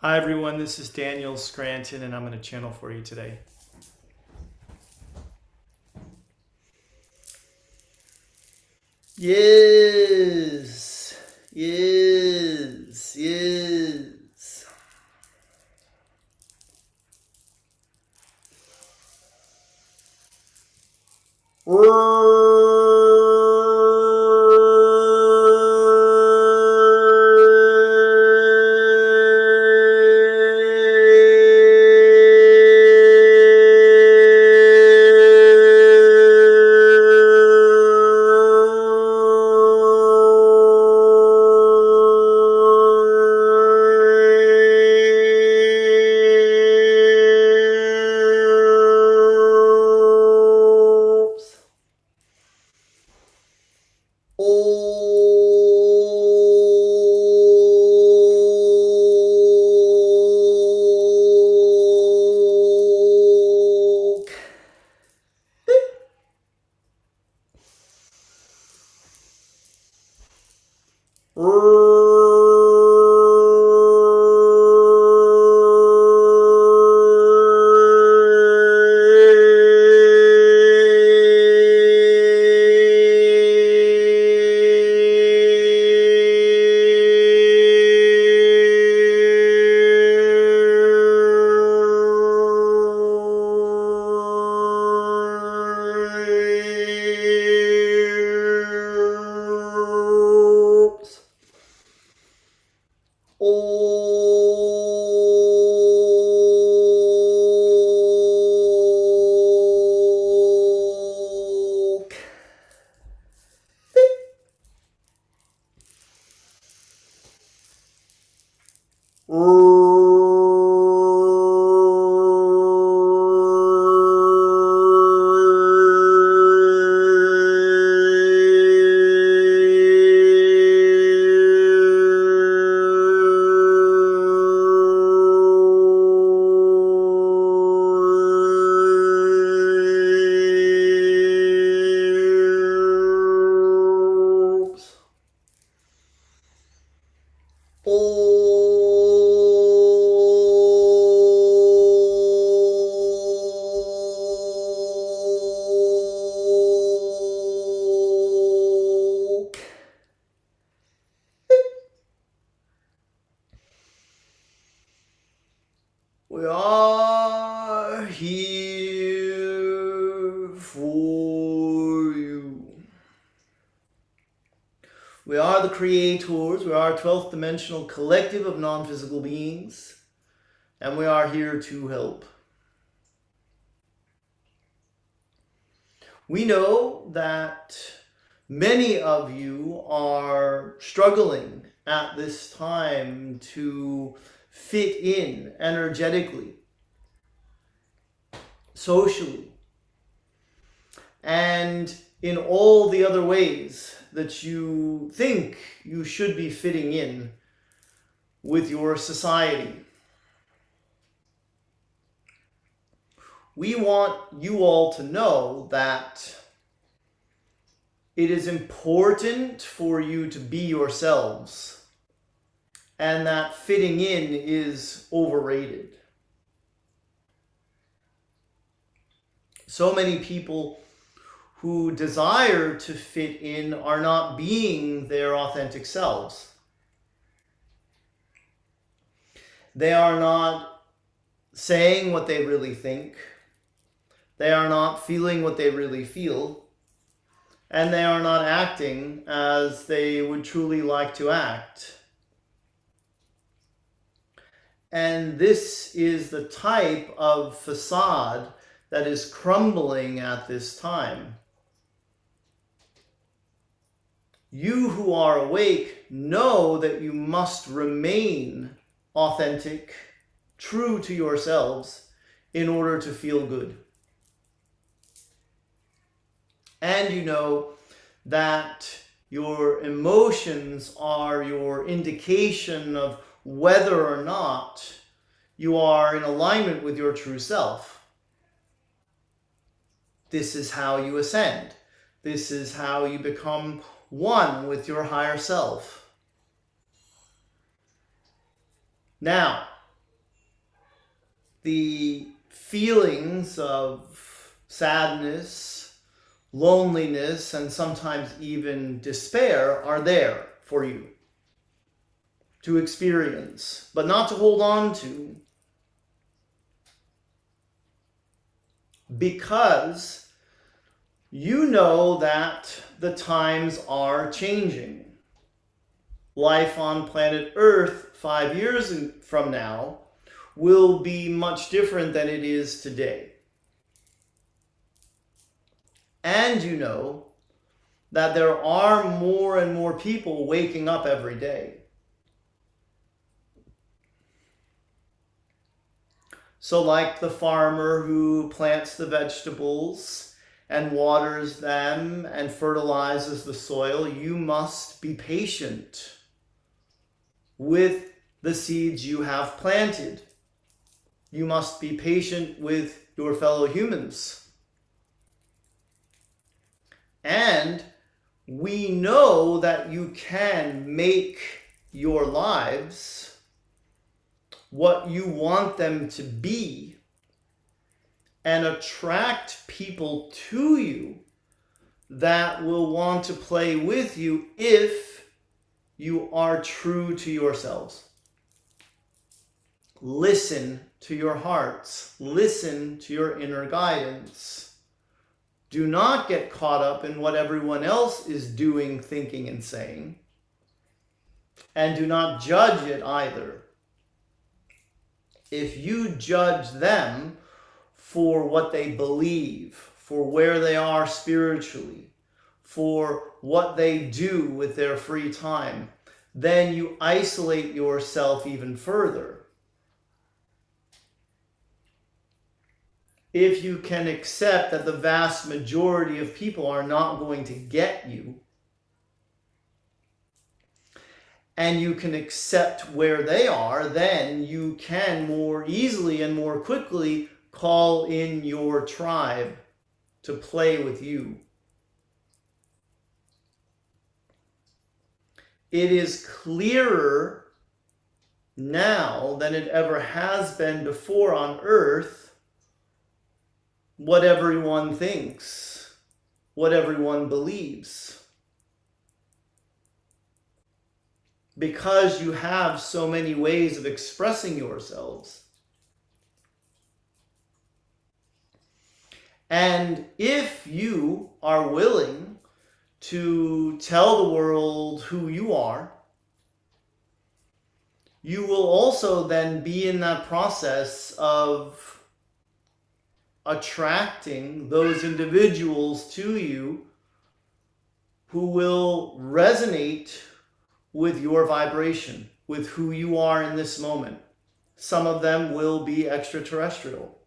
Hi everyone, this is Daniel Scranton and I'm going to channel for you today. Yes, yes, yes. Oops. Creators. We are a 12th dimensional collective of non physical beings. And we are here to help. We know that many of you are struggling at this time to fit in energetically, socially, and in all the other ways that you think you should be fitting in with your society. We want you all to know that it is important for you to be yourselves and that fitting in is overrated. So many people who desire to fit in are not being their authentic selves. They are not saying what they really think. They are not feeling what they really feel. And they are not acting as they would truly like to act. And this is the type of facade that is crumbling at this time. You who are awake know that you must remain authentic, true to yourselves, in order to feel good. And you know that your emotions are your indication of whether or not you are in alignment with your true self. This is how you ascend. This is how you become one with your higher self. Now, the feelings of sadness, loneliness, and sometimes even despair are there for you to experience, but not to hold on to. Because you know that the times are changing. Life on planet Earth five years from now will be much different than it is today. And you know that there are more and more people waking up every day. So, like the farmer who plants the vegetables and waters them and fertilizes the soil, you must be patient with the seeds you have planted. You must be patient with your fellow humans. And we know that you can make your lives what you want them to be and attract people to you that will want to play with you if you are true to yourselves. Listen to your hearts, listen to your inner guidance. Do not get caught up in what everyone else is doing, thinking, and saying. And do not judge it either if you judge them for what they believe, for where they are spiritually, for what they do with their free time, then you isolate yourself even further. If you can accept that the vast majority of people are not going to get you, and you can accept where they are, then you can more easily and more quickly call in your tribe to play with you. It is clearer now than it ever has been before on earth what everyone thinks, what everyone believes. because you have so many ways of expressing yourselves. And if you are willing to tell the world who you are, you will also then be in that process of attracting those individuals to you who will resonate with your vibration, with who you are in this moment. Some of them will be extraterrestrial.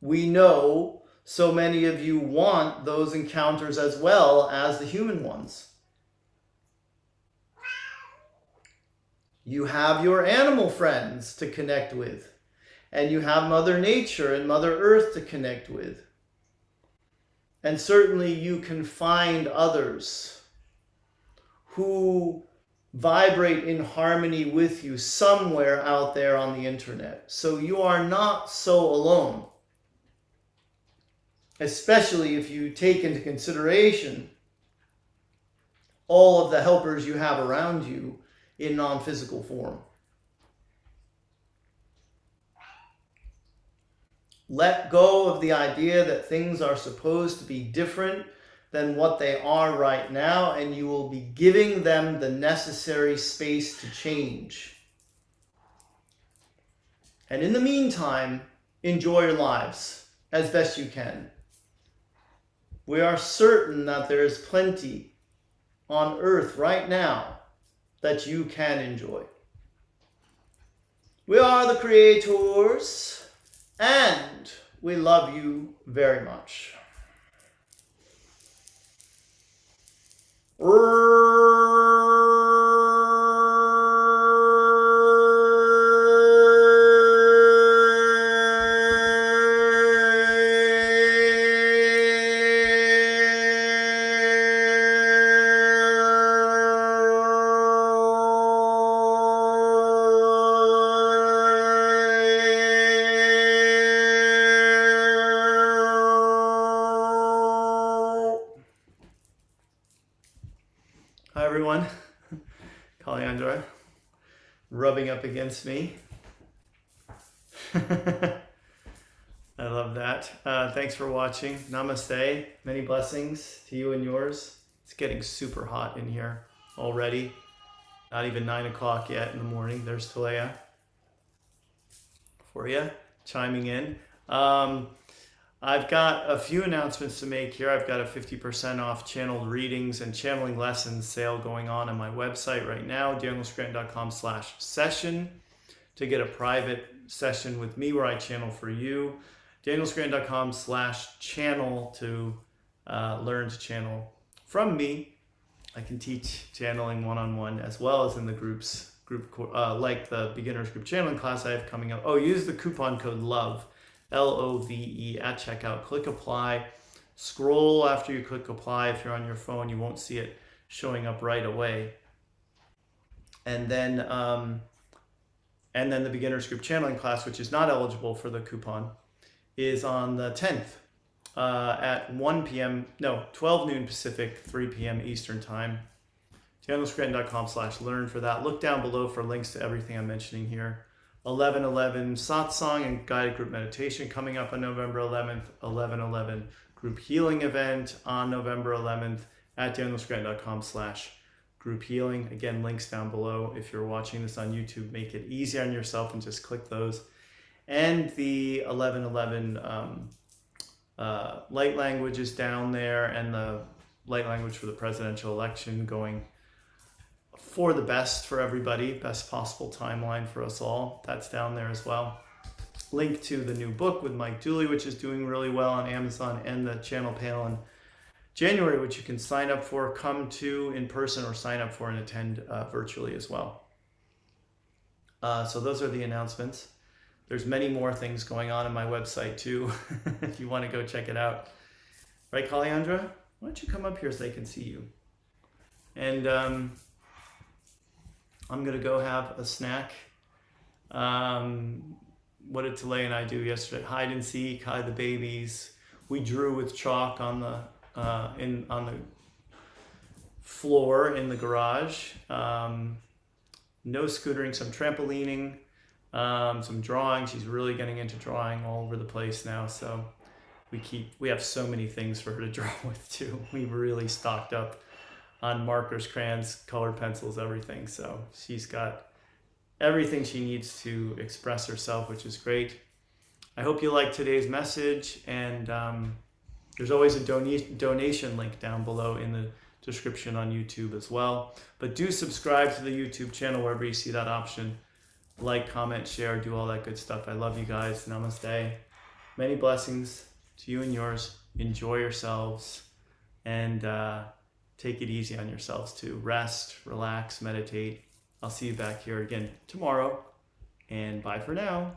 We know so many of you want those encounters as well as the human ones. You have your animal friends to connect with, and you have Mother Nature and Mother Earth to connect with. And certainly you can find others who vibrate in harmony with you somewhere out there on the internet. So you are not so alone. Especially if you take into consideration all of the helpers you have around you in non physical form. Let go of the idea that things are supposed to be different than what they are right now, and you will be giving them the necessary space to change. And in the meantime, enjoy your lives as best you can. We are certain that there is plenty on earth right now that you can enjoy. We are the creators and we love you very much. Rrr. Everyone. Kalyandra rubbing up against me. I love that. Uh, thanks for watching. Namaste. Many blessings to you and yours. It's getting super hot in here already. Not even nine o'clock yet in the morning. There's Talea for you, chiming in. Um, I've got a few announcements to make here. I've got a 50% off channeled readings and channeling lessons sale going on on my website right now, danielscranton.com slash session to get a private session with me where I channel for you. danielscranton.com slash channel to uh, learn to channel from me I can teach channeling one-on-one as well as in the groups group uh, like the beginners group channeling class I have coming up. Oh, use the coupon code LOVE, L-O-V-E at checkout. Click apply. Scroll after you click apply. If you're on your phone, you won't see it showing up right away. And then um, and then the beginners group channeling class, which is not eligible for the coupon, is on the 10th uh, at 1 p.m. No, 12 noon Pacific, 3 p.m. Eastern Time. danielscranton.com slash learn for that. Look down below for links to everything I'm mentioning here. 1111 satsang and guided group meditation coming up on November 11th. 1111 group healing event on November 11th at danielscranton.com slash group healing. Again, links down below. If you're watching this on YouTube, make it easy on yourself and just click those. And the 1111 um, uh, light language is down there and the light language for the presidential election going for the best for everybody, best possible timeline for us all. That's down there as well. Link to the new book with Mike Dooley, which is doing really well on Amazon, and the channel panel in January, which you can sign up for, come to in person, or sign up for and attend uh, virtually as well. Uh, so those are the announcements. There's many more things going on on my website too, if you want to go check it out. Right, Kalyandra? Why don't you come up here so they can see you? And um, I'm to go have a snack. Um, what did Talay and I do yesterday? Hide and seek, hide the babies. We drew with chalk on the uh, in on the floor in the garage. Um, no scootering, some trampolining um, some drawing. She's really getting into drawing all over the place now. So we keep we have so many things for her to draw with too. We've really stocked up on markers, crayons, colored pencils, everything. So she's got everything she needs to express herself, which is great. I hope you like today's message, and um, there's always a donation donation link down below in the description on YouTube as well. But do subscribe to the YouTube channel wherever you see that option like, comment, share, do all that good stuff. I love you guys. Namaste. Many blessings to you and yours. Enjoy yourselves and uh, take it easy on yourselves too. Rest, relax, meditate. I'll see you back here again tomorrow. And bye for now.